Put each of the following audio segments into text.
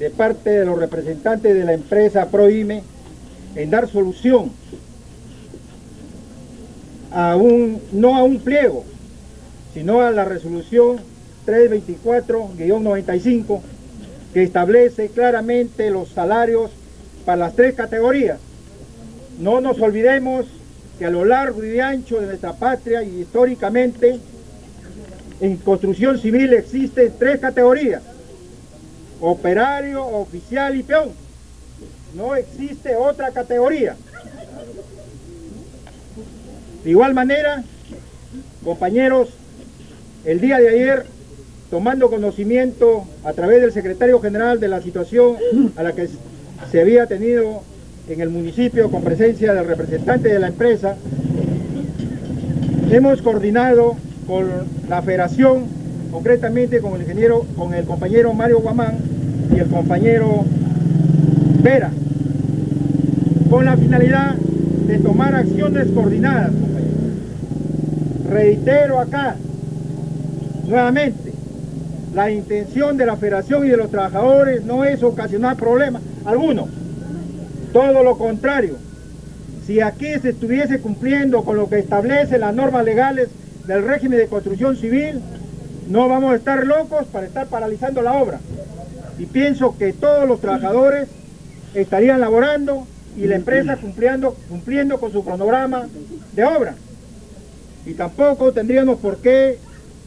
de parte de los representantes de la empresa ProIME en dar solución a un, no a un pliego, sino a la resolución 324-95 que establece claramente los salarios para las tres categorías. No nos olvidemos que a lo largo y ancho de nuestra patria y históricamente en construcción civil existen tres categorías, operario, oficial y peón. No existe otra categoría. De igual manera, compañeros, el día de ayer, tomando conocimiento a través del secretario general de la situación a la que se había tenido en el municipio con presencia del representante de la empresa, hemos coordinado con la federación, concretamente con el ingeniero, con el compañero Mario Guamán y el compañero Vera, con la finalidad de tomar acciones coordinadas, Reitero acá, nuevamente, la intención de la federación y de los trabajadores no es ocasionar problemas alguno. Todo lo contrario, si aquí se estuviese cumpliendo con lo que establece las normas legales del régimen de construcción civil, no vamos a estar locos para estar paralizando la obra. Y pienso que todos los trabajadores estarían laborando y la empresa cumpliendo, cumpliendo con su cronograma de obra. Y tampoco tendríamos por qué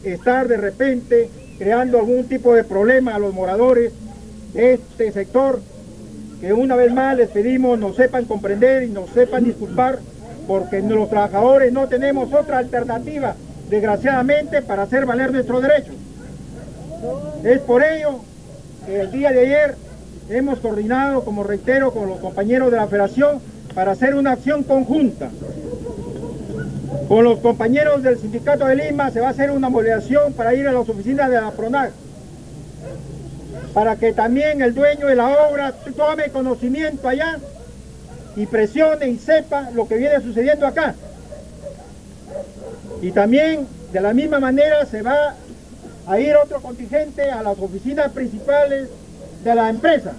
estar de repente creando algún tipo de problema a los moradores de este sector, que una vez más les pedimos nos sepan comprender y nos sepan disculpar, porque los trabajadores no tenemos otra alternativa desgraciadamente, para hacer valer nuestros derechos. Es por ello el día de ayer hemos coordinado, como reitero, con los compañeros de la federación para hacer una acción conjunta. Con los compañeros del sindicato de Lima se va a hacer una movilización para ir a las oficinas de la PRONAC, para que también el dueño de la obra tome conocimiento allá y presione y sepa lo que viene sucediendo acá. Y también de la misma manera se va a ir otro contingente a las oficinas principales de la empresa